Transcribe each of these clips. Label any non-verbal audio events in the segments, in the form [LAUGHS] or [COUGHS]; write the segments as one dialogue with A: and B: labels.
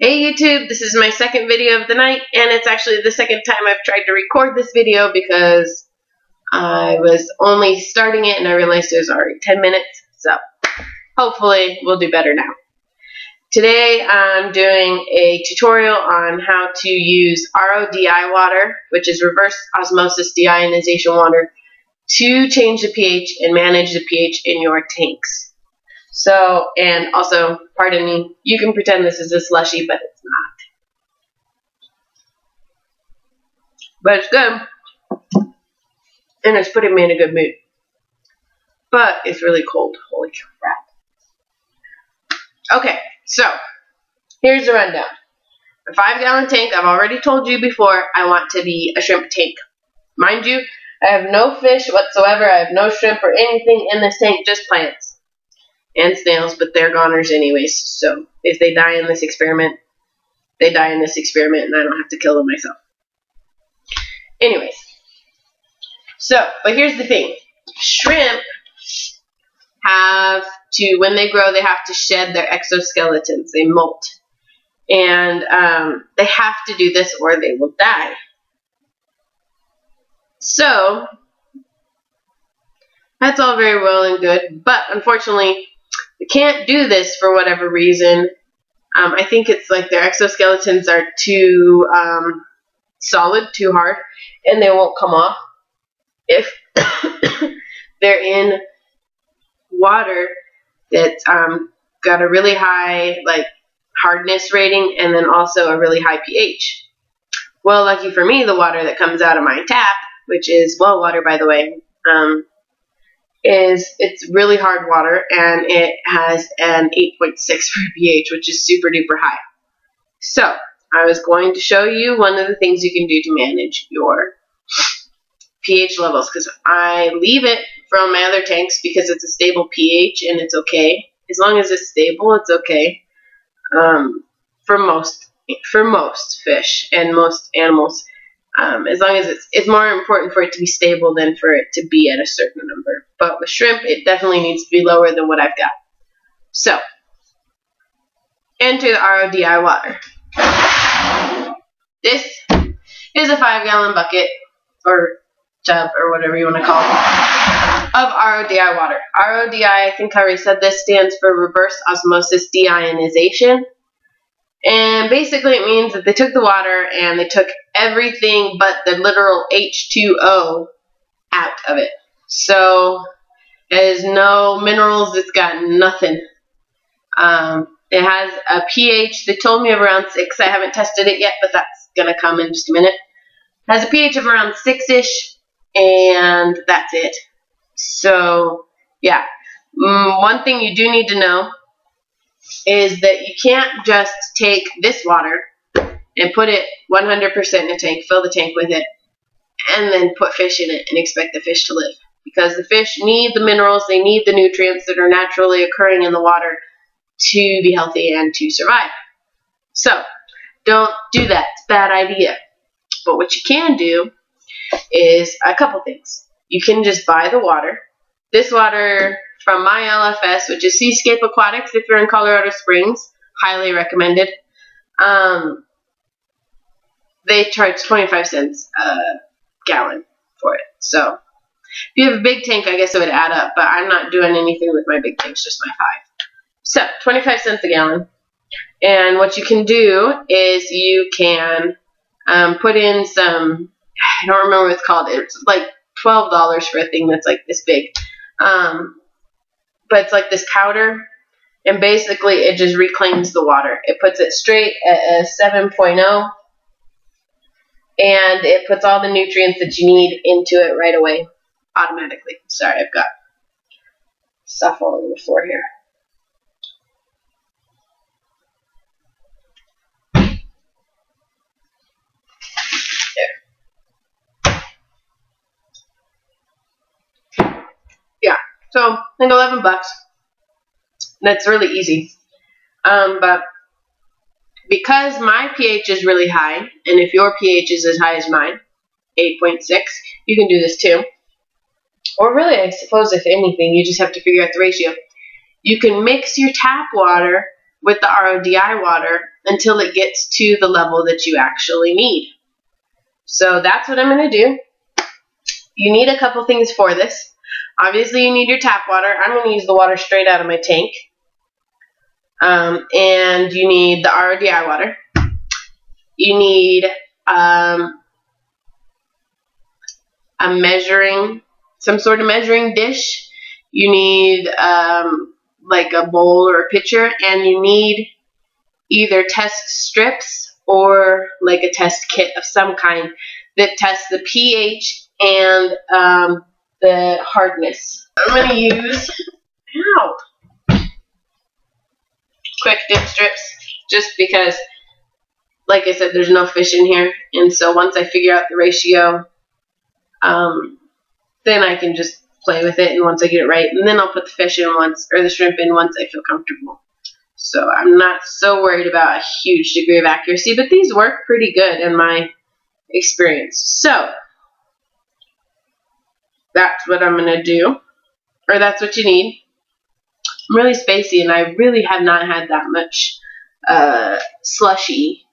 A: Hey YouTube, this is my second video of the night, and it's actually the second time I've tried to record this video because I was only starting it and I realized it was already 10 minutes, so hopefully we'll do better now. Today I'm doing a tutorial on how to use RODI water, which is reverse osmosis deionization water, to change the pH and manage the pH in your tanks. So, and also, pardon me, you can pretend this is a slushy, but it's not. But it's good. And it's putting me in a good mood. But it's really cold. Holy crap. Okay, so, here's the rundown. A five gallon tank, I've already told you before, I want to be a shrimp tank. Mind you, I have no fish whatsoever. I have no shrimp or anything in this tank, just plants and snails, but they're goners anyways. So if they die in this experiment, they die in this experiment, and I don't have to kill them myself. Anyways, so but here's the thing: shrimp have to when they grow, they have to shed their exoskeletons. They molt, and um, they have to do this or they will die. So that's all very well and good, but unfortunately, can't do this for whatever reason. Um, I think it's like their exoskeletons are too um, solid, too hard, and they won't come off if [COUGHS] they're in water that's um, got a really high like hardness rating and then also a really high pH. Well, lucky for me, the water that comes out of my tap, which is well water by the way, um, is it's really hard water and it has an 8.6 for [LAUGHS] pH, which is super duper high. So, I was going to show you one of the things you can do to manage your pH levels because I leave it from my other tanks because it's a stable pH and it's okay. As long as it's stable, it's okay. Um, for most for most fish and most animals. Um, as long as it's, it's more important for it to be stable than for it to be at a certain number. But with shrimp, it definitely needs to be lower than what I've got. So, enter the RODI water. This is a five gallon bucket, or tub, or whatever you want to call it, of RODI water. RODI, I think I already said this, stands for reverse osmosis deionization. And basically it means that they took the water and they took everything but the literal H2O out of it. So there's no minerals, it's got nothing. Um, it has a pH, they told me of around 6. I haven't tested it yet, but that's going to come in just a minute. It has a pH of around 6-ish, and that's it. So, yeah. Mm, one thing you do need to know is that you can't just take this water and put it 100% in a tank, fill the tank with it, and then put fish in it and expect the fish to live. Because the fish need the minerals, they need the nutrients that are naturally occurring in the water to be healthy and to survive. So, don't do that. It's a bad idea. But what you can do is a couple things. You can just buy the water. This water from my LFS, which is Seascape Aquatics. If you're in Colorado Springs, highly recommended. Um, they charge 25 cents a gallon for it. So if you have a big tank, I guess it would add up, but I'm not doing anything with my big tanks, just my five. So 25 cents a gallon. And what you can do is you can um, put in some, I don't remember what it's called, it's like $12 for a thing that's like this big. Um, but it's like this powder, and basically it just reclaims the water. It puts it straight at a 7.0, and it puts all the nutrients that you need into it right away, automatically. Sorry, I've got stuff all over the floor here. So think 11 bucks. That's really easy. Um, but because my pH is really high, and if your pH is as high as mine, 8.6, you can do this too. Or really, I suppose, if anything, you just have to figure out the ratio. You can mix your tap water with the RODI water until it gets to the level that you actually need. So that's what I'm going to do. You need a couple things for this. Obviously, you need your tap water. I'm going to use the water straight out of my tank. Um, and you need the RODI water. You need um, a measuring, some sort of measuring dish. You need um, like a bowl or a pitcher, and you need either test strips or like a test kit of some kind that tests the pH and um, the hardness. I'm going to use, ow, quick dip strips just because, like I said, there's no fish in here. And so once I figure out the ratio, um, then I can just play with it. And once I get it right, and then I'll put the fish in once, or the shrimp in once I feel comfortable. So I'm not so worried about a huge degree of accuracy, but these work pretty good in my experience. So that's what I'm going to do, or that's what you need. I'm really spacey, and I really have not had that much uh, slushy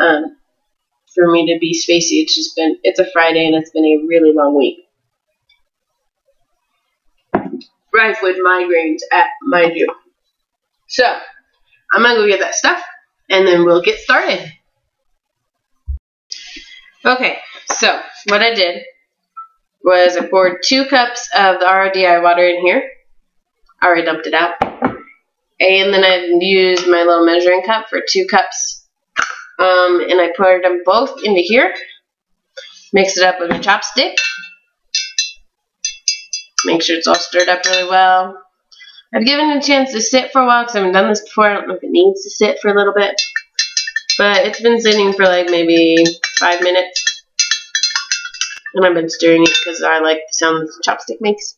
A: um, for me to be spacey. It's just been, it's a Friday, and it's been a really long week. Rife with migraines at mind you. So, I'm going to go get that stuff, and then we'll get started. Okay, so what I did was I poured two cups of the RODI water in here. I already dumped it out. And then I used my little measuring cup for two cups. Um, and I poured them both into here. Mix it up with a chopstick. Make sure it's all stirred up really well. I've given it a chance to sit for a while because I haven't done this before. I don't know if it needs to sit for a little bit. But it's been sitting for like maybe five minutes. And I've been stirring it because I like the sound the chopstick makes.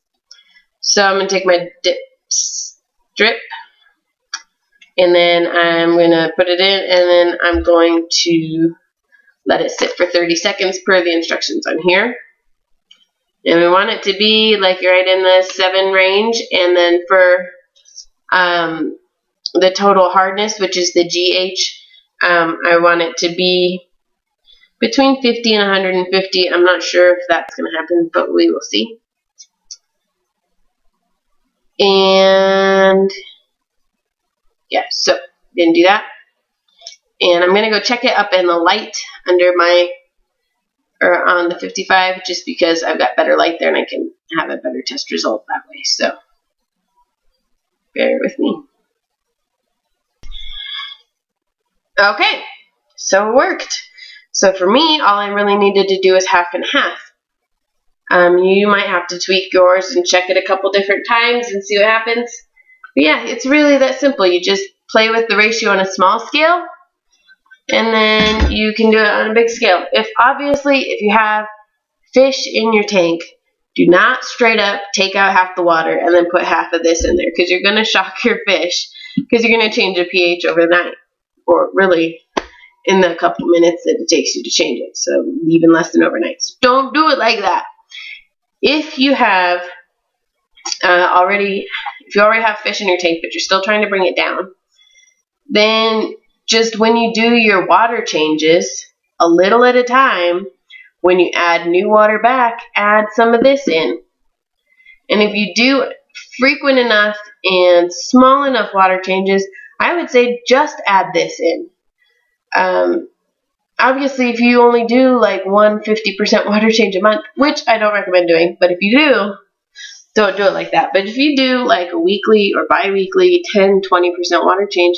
A: So I'm going to take my dip strip. And then I'm going to put it in. And then I'm going to let it sit for 30 seconds per the instructions on here. And we want it to be like right in the 7 range. And then for um, the total hardness, which is the GH, um, I want it to be between 50 and 150. I'm not sure if that's going to happen, but we will see. And yeah, so didn't do that. And I'm going to go check it up in the light under my or on the 55 just because I've got better light there and I can have a better test result that way. So bear with me. Okay, so it worked. So for me, all I really needed to do is half and half. Um, you might have to tweak yours and check it a couple different times and see what happens. But yeah, it's really that simple. You just play with the ratio on a small scale and then you can do it on a big scale. If obviously, if you have fish in your tank, do not straight up take out half the water and then put half of this in there because you're going to shock your fish because you're going to change the pH overnight or really in the couple minutes that it takes you to change it. So even less than overnight. So don't do it like that. If you have uh, already, if you already have fish in your tank but you're still trying to bring it down, then just when you do your water changes, a little at a time, when you add new water back, add some of this in. And if you do frequent enough and small enough water changes, I would say just add this in. Um, obviously, if you only do like one 50% [LAUGHS] water change a month, which I don't recommend doing, but if you do, don't do it like that. But if you do like a weekly or bi-weekly 10, 20% water change,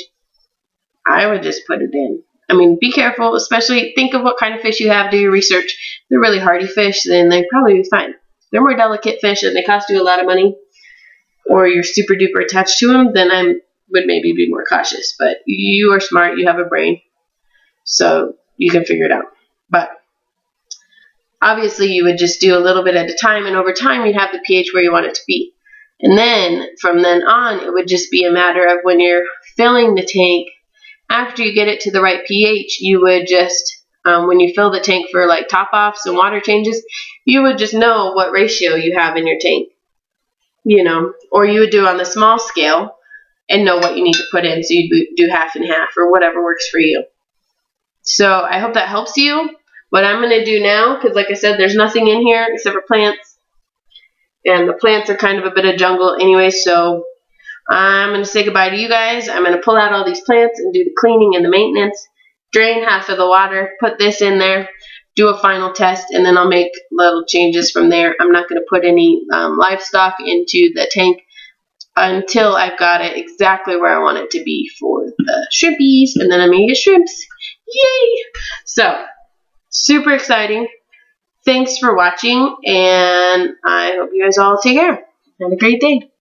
A: I would just put it in. I mean, be careful, especially think of what kind of fish you have, do your research. they're really hardy fish, then they probably be fine. they're more delicate fish and they cost you a lot of money, or you're super duper attached to them, then I would maybe be more cautious. But you are smart, you have a brain, so you can figure it out. But obviously, you would just do a little bit at a time, and over time, you'd have the pH where you want it to be. And then from then on, it would just be a matter of when you're filling the tank after you get it to the right pH, you would just, um, when you fill the tank for like top offs and water changes, you would just know what ratio you have in your tank. You know, or you would do on the small scale and know what you need to put in. So you do half and half or whatever works for you. So I hope that helps you. What I'm going to do now, because like I said, there's nothing in here except for plants. And the plants are kind of a bit of jungle anyway, so I'm going to say goodbye to you guys. I'm going to pull out all these plants and do the cleaning and the maintenance. Drain half of the water, put this in there, do a final test, and then I'll make little changes from there. I'm not going to put any um, livestock into the tank until I've got it exactly where I want it to be for the shrimpies, and then I'm going to get shrimps. Yay! So, super exciting. Thanks for watching, and I hope you guys all take care. Have a great day.